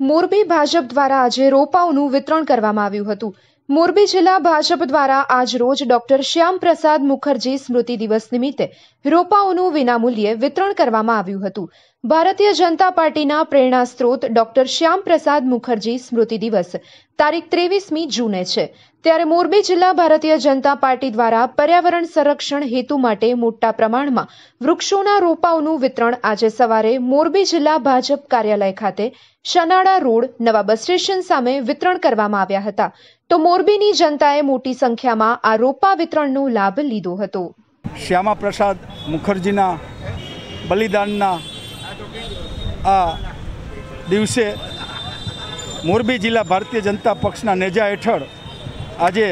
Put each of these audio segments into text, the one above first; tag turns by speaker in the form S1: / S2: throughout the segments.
S1: મોરબી ભાજપ દ્વારા આજે રોપાઓનું વિતરણ કરવામાં આવ્યું હતું. મોરબી જિલ્લા ભાજપ દ્વારા આજ રોજ ડોક્ટર શ્યામપ્રસાદ મુખર્જી સ્મૃતિ દિવસ નિમિત્તે રોપાઓનું વિનામૂલ્યે વિતરણ કરવામાં આવ્યું હતું. ભારતીય જનતા પાર્ટીના પ્રેરણા સ્ત્રોત ડોક્ટર શ્યામપ્રસાદ મુખર્જી સ્મૃતિ દિવસ, તારીખ ત્રેવીસમી જૂને છે. ત્યારે મોરબી જિલ્લા ભારતીય જનતા પાર્ટી દ્વારા પર્યાવરણ સંરક્ષણ હેતુ માટે મોટા પ્રમાણમાં વૃક્ષોના રોપાઓનું વિતરણ આજે સવારે મોરબી જિલ્લા ભાજપ કાર્યાલય ખાતે શનાળા રોડ, નવા બસ સ્ટેશન સામે વિતરણ કરવામાં આવ્યા હતા. તો મોરબીની જનતાએ મોટી સંખ્યામાં આ રોપા વિતરણનો લાભ લીધો હતો.
S2: શ્યામાપ્રસાદ મુખર્જીના બલિદાનના આ દિવસે મોરબી જિલ્લા ભારતીય જનતા પક્ષના નેજા હેઠળ આજે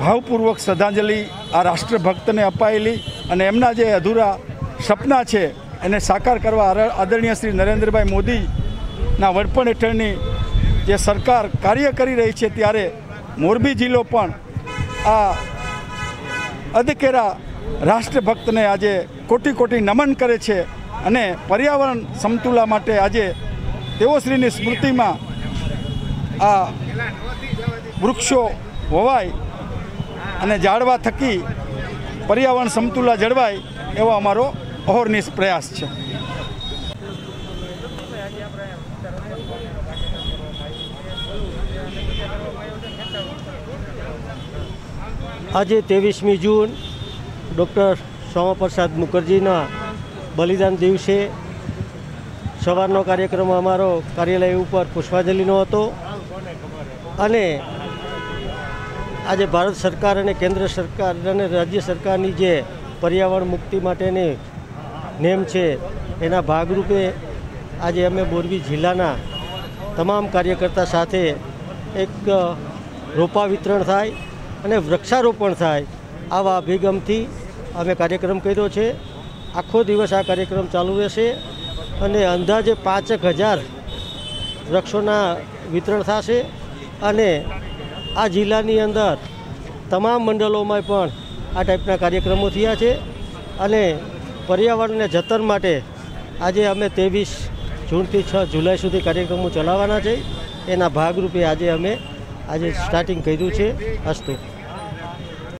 S2: ભાવપૂર્વક શ્રદ્ધાંજલિ આ રાષ્ટ્રભક્તને અપાયેલી અને એમના જે અધૂરા સપના છે એને સાકાર કરવા આદરણીય શ્રી નરેન્દ્રભાઈ મોદીના વડપણ હેઠળની જે સરકાર કાર્ય કરી રહી છે ત્યારે મોરબી જિલ્લો પણ આ અધકેરા રાષ્ટ્રભક્તને આજે કોટી કોટી નમન કરે છે. અને પર્યાવરણ સમતુલા માટે આજે તેઓશ્રીની સ્મૃતિમાં આ વૃક્ષો વવાય અને જાળવા થકી પર્યાવરણ સમતુલા જળવાય એવો અમારો અહોરનિશ પ્રયાસ છે.
S3: આજે ત્રેવીસમી જૂન ડૉક્ટર શ્યામાપ્રસાદ મુખર્જીના બલિદાન દિવસે સવારનો કાર્યક્રમ અમારો કાર્યાલય ઉપર પુષ્પાંજલિનો હતો. અને આજે ભારત સરકાર અને કેન્દ્ર સરકાર અને રાજ્ય સરકારની જે પર્યાવરણ મુક્તિ માટેની નેમ છે, એના ભાગરૂપે આજે અમે મોરબી જિલ્લાના તમામ કાર્યકર્તા સાથે એક રોપા વિતરણ થાય અને વૃક્ષારોપણ થાય, આવા અભિગમથી અમે કાર્યક્રમ કર્યો છે. આખો દિવસ આ કાર્યક્રમ ચાલુ રહેશે અને અંદાજે પાંચેક હજાર વૃક્ષોના વિતરણ થશે અને આ જિલ્લાની અંદર તમામ મંડળોમાં પણ આ ટાઈપના કાર્યક્રમો થયા છે અને પર્યાવરણને જતન માટે આજે અમે ત્રેવીસ જૂનથી છ જુલાઈ સુધી કાર્યક્રમો ચલાવવાના છે. એના ભાગરૂપે આજે અમે આજે સ્ટાર્ટિંગ કર્યું છે અસ્તુ